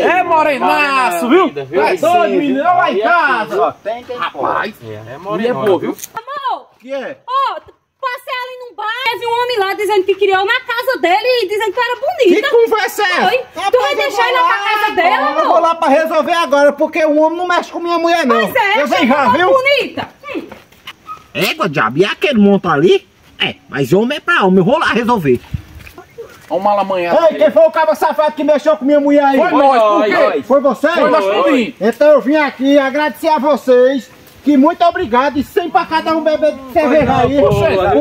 É morenaço, viu? É doido, menino, olha lá em casa. Só tem quem Rapaz, É, é mulher boa, viu? Amor, Que é? ó, passei ali num bar, teve um homem lá dizendo que criou na casa dele e dizendo que era Que bonita. conversa é Oi? essa? Tu vai deixar lá pra casa dela, Eu vou amor? lá pra resolver agora, porque o homem não mexe com minha mulher, não. Pois é, eu venho achei já, viu? bonita. Hum. Égua, diabo, e aquele monte ali? É, mas homem é pra homem, eu vou lá resolver. Olha o malamanhado. Ei, quem foi o cabo safado que mexeu com minha mulher aí? Foi nós, por quê? Foi você? Foi nós tudinho. Então eu vim aqui agradecer a vocês. Que muito obrigado e sem pra cada um beber de cerveja aí.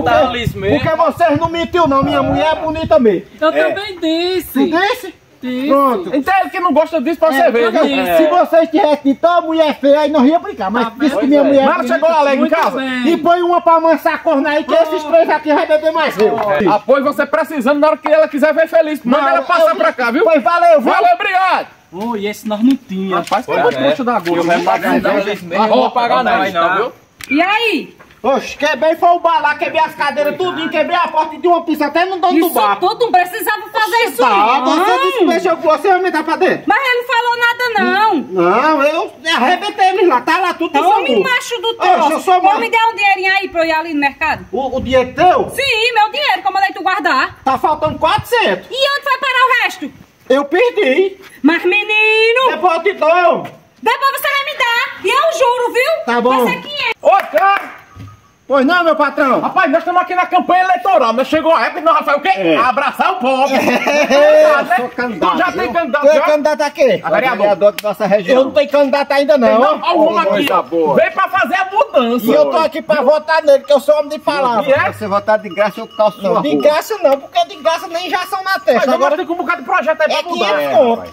tá liso mesmo. porque vocês não mentiu não, minha mulher é bonita mesmo. Eu também disse. Tu disse? Pronto. Então ele que não gosta disso pra É, você ver? Se vocês tivessem dito, a mulher feia, aí nós ia brincar. Mas Tá disse que minha é. mulher é bonita. chegou alegre em casa? bem. E põe uma pra amansar a corna aí, que esses três aqui vai beber mais eu. Após você precisando, na hora que ela quiser ver feliz, manda Não, ela passar pra cá, viu? Pois valeu? Valeu, obrigado! Oi, esse nós não tinha. Rapaz, que Pois é é. puxa da agulha. Eu vou pagar não. Ah, Não vou ó, pagar não, não, viu? E aí? Oxe, quebrei foi o bar lá, quebrei as cadeiras tudinho, quebrei a porta de uma pista até no dono do Isso bar. tudo não precisava fazer isso Tá, não. você disse mexeu com você, vai me dar pra dentro. Mas ele não falou nada não. Não, eu arrebentei eles lá, tá lá tudo Então, homem sambu. macho do Oxe, eu sou macho. me dê um dinheirinho aí pra eu ir ali no mercado. O, o dinheiro teu Sim, meu dinheiro, que eu mandei tu guardar. tá faltando 400. E onde vai parar o resto? Eu perdi. Mas, menino, Depois eu te dou. depois você vai me dar. E eu juro, viu? Tá bom. Vai ser 500. Ô, cara! Pois não, meu patrão. Rapaz, nós estamos aqui na campanha eleitoral, mas chegou a época de nós vai fazer o quê? É. Abraçar o pobre. Eu né? sou candidato. Tu já tem candidato Tu é já? candidato a quê? A vereador. da nossa região. Eu não tenho candidato ainda não. Não, ó. olha o homem aqui. Veio pra fazer a mudança. E eu tô aqui pra votar nele, que eu sou homem de palavra. E é? Você votar de graça, eu calço não, De graça não, porque de graça nem injeção na Mas testa. agora Agora tem um bocado de projeto aí é pra mudar. 500 conto.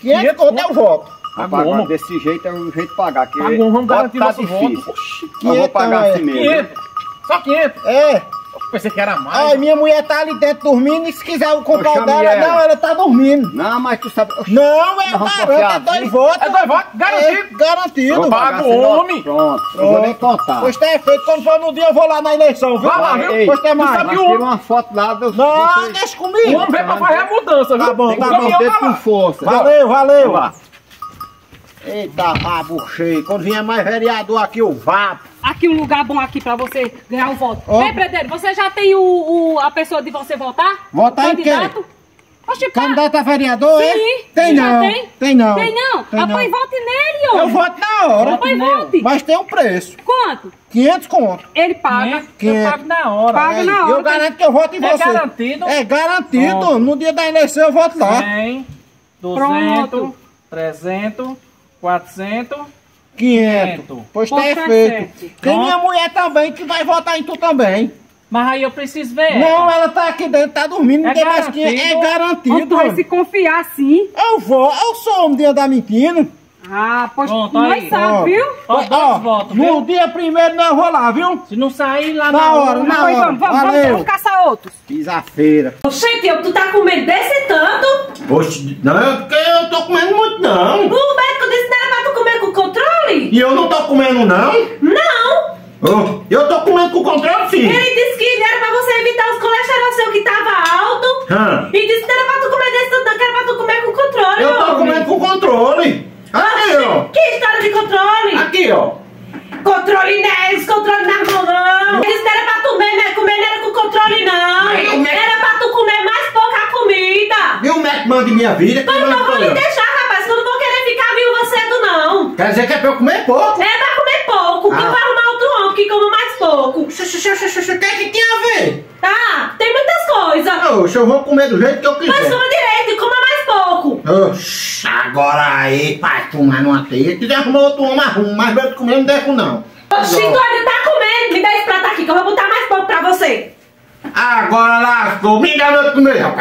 500 conto eu voto. Rapaz, Agora, desse jeito é o jeito de pagar. Que Pagou, vamos garantir tá nosso voto. difícil. Oxi, Eu vou 500 pagar é. assim mesmo. 500. Só 500. É. Pensei que era mais. Ai, minha mulher tá ali dentro dormindo e se quiser eu comprar Eu o dela, ela. não, ela tá dormindo. Não, mas tu sabe. Oxi, Não, é garanto, é confiar dois votos. É dois votos, garantido. É, garantido. Eu pago o homem. Pronto, eu vou nem contar. Pois tá feito, quando for no dia eu vou lá na eleição, viu? Vai lá, viu? Ei, Pois tem mais. sabe o homem- uma foto lá do. Não, deixa O comigo. homem veio pra fazer a mudança, viu? Tá bom, O tá tá com força. Valeu, valeu. Eita, rabo cheio. Quando vier mais vereador aqui, eu vapo. Aqui um lugar bom aqui pra você ganhar o voto. Ó. Ei, Predeiro, você já tem o, o- a pessoa de você votar? Votar em quem? Candidato? Oxe, pá. Candidato a vereador, é? Sim. Tem Já não. tem? Tem não. Tem não? Tem não. pois vote nele, ó. Eu voto na hora. Pois vote. Mas tem um preço. Quanto? 500 conto. Ele paga. Quinhentos. Eu pago na hora. Paga Aí, na Eu hora. garanto que eu voto em É você. garantido? É garantido. Pronto. No dia da eleição eu voto lá. 100, 200, Pronto. 300, 400. 500. Quinhentos. Pois tá Pois é tá feito. certo. Tem minha mulher também que vai votar em tu também. Mas aí eu preciso ver. Não, ela tá aqui dentro, tá dormindo. É Ninguém mais que é garantido. Onde garantido. tu vai se confiar assim? Eu vou, eu sou um dia da mentindo. Ah, pois Pronto, nós sabe, Ó. viu? Ó, dois votos, no viu? dia primeiro nós vou lá, viu? Se não sair lá Na na, hora, urna, na hora. vamos, vamos, vamos, Valeu. vamos caçar outros. Fiz a feira. Gente, eu- tu tá com medo desse tanto? Oxe, não, porque eu tô comendo muito não. O médico disse que não era pra tu comer com controle? E eu não tô comendo não? Não! Oh, eu tô comendo com controle, sim. Ele disse que era pra você evitar os colesterol seu que tava alto. E disse que era pra tu comer desse tanto, que era pra tu comer com controle. Eu tô homem. comendo com controle. Aqui, ó. Que história de controle? Aqui, ó. Controle neles, controle na mão não. Ele disse que era pra tu comer, né? Comer não era com controle não. Era pra tu comer mais pouca comida. E o médico manda minha vida. Mas não vou lhe deixar, rapaz, que eu não vou querer ficar viúva cedo não. Quer dizer que é pra eu comer pouco? É pra comer pouco, que Ah. eu vou arrumar outro homem que coma mais pouco. O que é que tem a ver? Tá? Tem muitas coisas. Oxe, eu vou comer do jeito que eu Mas quiser. coma direito e coma mais pouco. Oxe, agora aí, vai fumar numa teia. Se quiser arrumar outro homem, arruma. Mas eu comer não devo não. Oxi, tu ainda tá comendo. Me dá esse prato aqui que eu vou botar mais pouco pra você. Agora lascou. Me dá meu comer, rapaz.